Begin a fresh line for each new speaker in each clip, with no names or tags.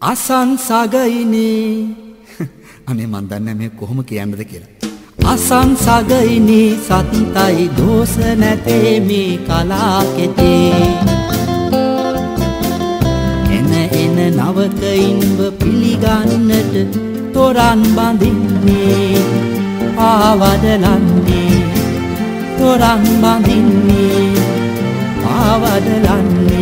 අසංසගයිනේ අනේ මන් දන්නේ මේ කොහොම කියන්නද කියලා. අසංසගයිනේ සත්තයි දෝෂ නැතේ මේ කලාකෙතේ. එන එන නවකයින්ව පිළිගන්නට තොරන් බඳින්නේ. ආවදලන්නේ තොරන් බඳින්නේ. ආවදලන්නේ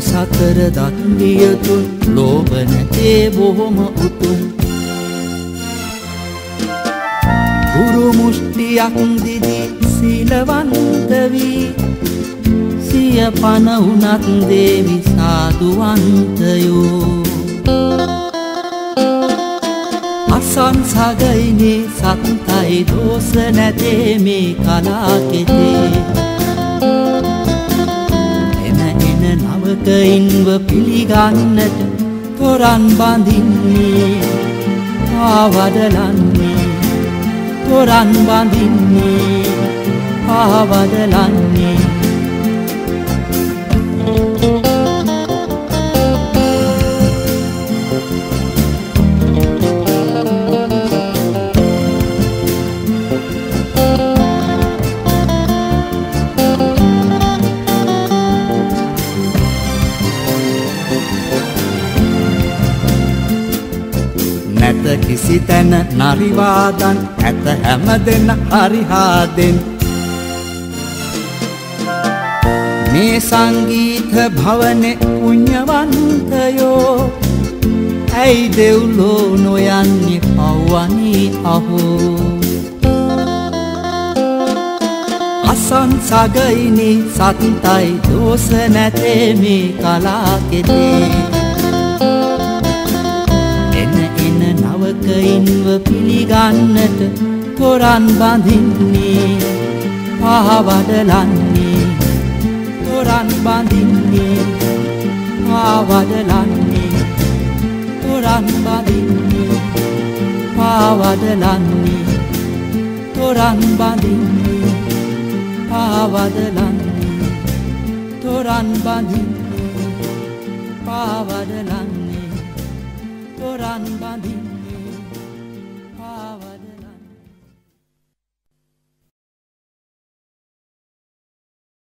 සතර දත්වියතුන් ලෝභ නැතේ බොහොම උතුම්. ගුරු මුෂ්ටියක් දිදි සීලවන්ත වී සිය පන උනත් දේවි සාදුවන්තයෝ අසංසගයිනේ සත්තයි දෝස නැතේ මේ කලාකෙතේ නවකයින්ව පිළිගන්නට තොරන් බඳින්නේ. ආවදලන්නේ. තොරන් බඳින්නේ. ආවදලන්නේ. කිසි තැන නරිවාදන් ඇත හැම දෙන්න හරිහාදෙන් මේ සංගීත භවනෙ පුඤ්ඤවන්තයෝ ඇයි දෙව්ලෝ නොයන්නේ පව්වනි අහෝ? අසංසගයිනි සත්තයි දෝෂ නැතේ මේ කලාකෙතේ නවකයින්ව පිළිගන්නට තොරන් බඳින්නේ පහවඩලන්නේ තොරන් බඳින්නේ පාවඩලන්නේ තොරන් බඳින්නේ පාවඩලන්නේ තොරන් බඳින්නේ පාවඩලන්නේ තොරන් බඳින්නේ පාවඩලන්නේ තොරන් බඳින්නේ.